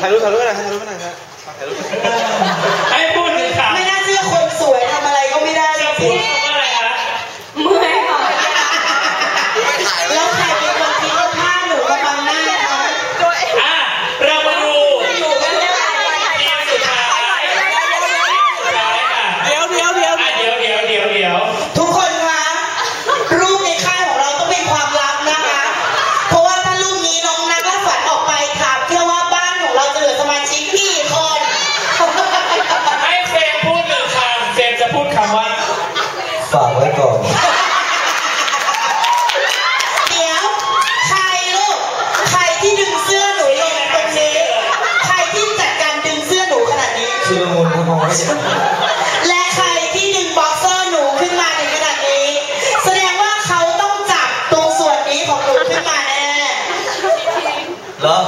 ถ่ายรูปถ่ายรูปกันหน่อยถ่ายรูปกันหน่ครับถ่ายรูป ให้พูดถึงข่าว ไม่น่าเชื่อคนสวยทำอะไรก็ไม่ได้จริงๆ ครัมและใครที่ดึงบ็อกเซอร์หนูขึ้นมาถึขนาด A แสดงว่าเขาต้องจับตรงส่วนนี้ของหนูขึ้นมาแน่เหรอ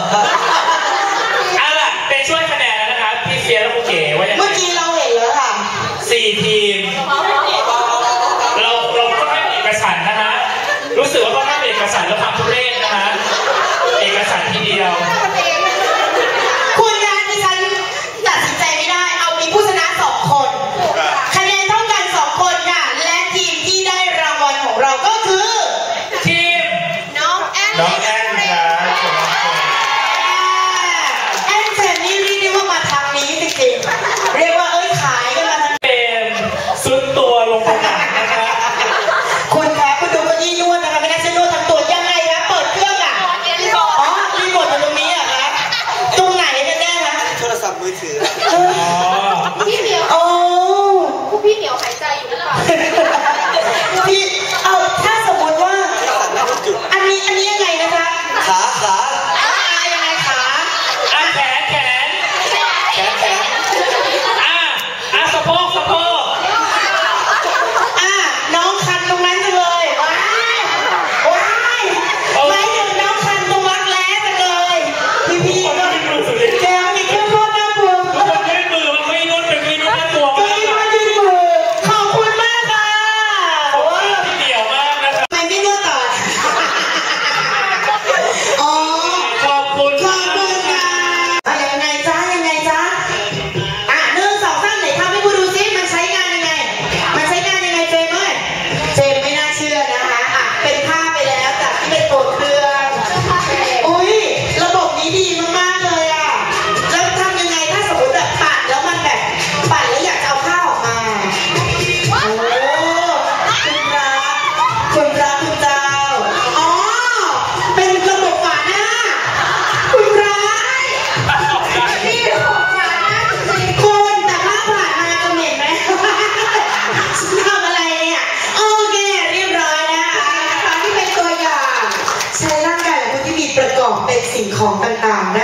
ของต่างๆ